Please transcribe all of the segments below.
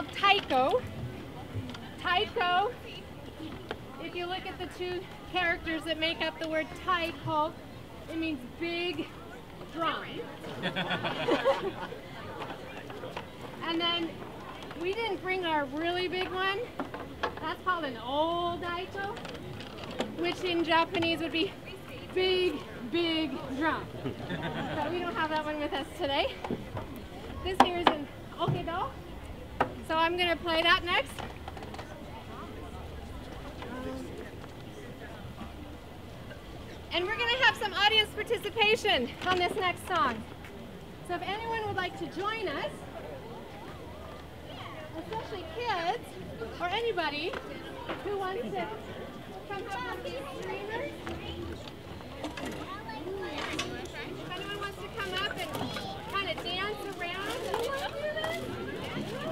called taiko. Taiko, if you look at the two characters that make up the word taiko, it means big drum. and then we didn't bring our really big one. That's called an odaiko, which in Japanese would be big, big drum. but we don't have that one with us today. This here is an okedo. So I'm going to play that next. Um, and we're going to have some audience participation on this next song. So if anyone would like to join us, especially kids or anybody who wants to come with these streamers, if anyone wants to come up and kind of dance around, who wants to do this?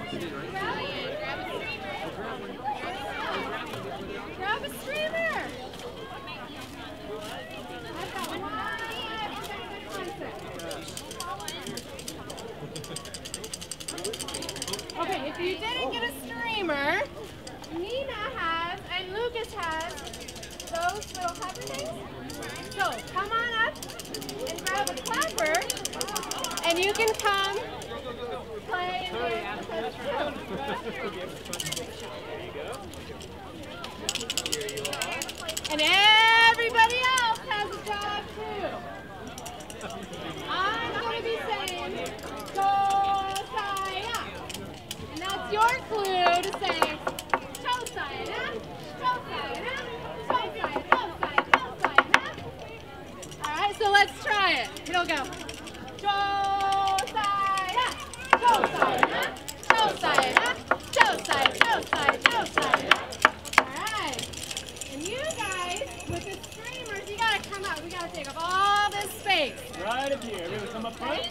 Grab it. Grab a streamer. I've got one. Okay, if you didn't get a streamer, Nina has and Lucas has those little pepper things. So come on up and grab a clapper, and you can come play and us. And everybody else has a job too. I'm going to be saying, go saya. And that's your clue to say, go go go go go. All right, so let's try it. It'll go, go go go go saya, go saya, go saya. All right. And you guys, with the streamers, you gotta come out. We gotta take up all this space. Right up here. Everyone come up front.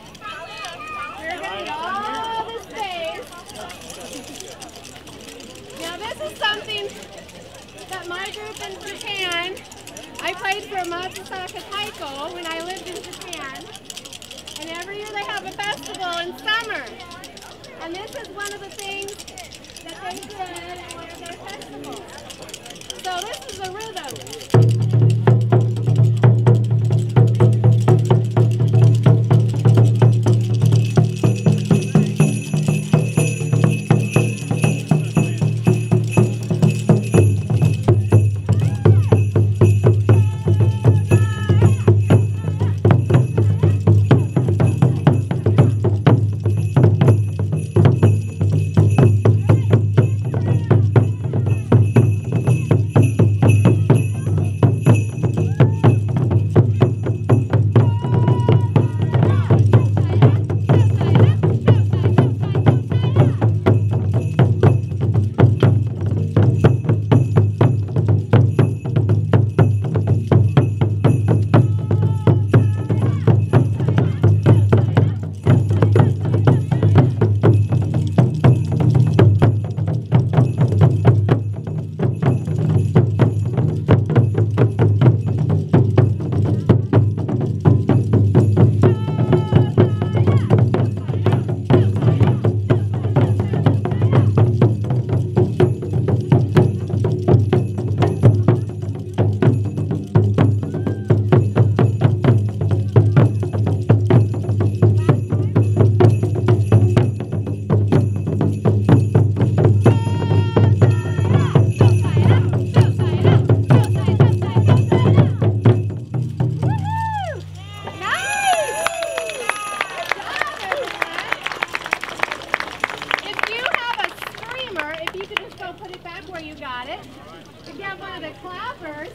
We're gonna need all this space. Now this is something that my group in Japan, I played for Matsusaka Taiko when I lived in Japan. And every year they have a festival in summer. And this is one of the things that they did at one of their festivals. So this is the rhythm. Put it back where you got it. If you have one of the clappers,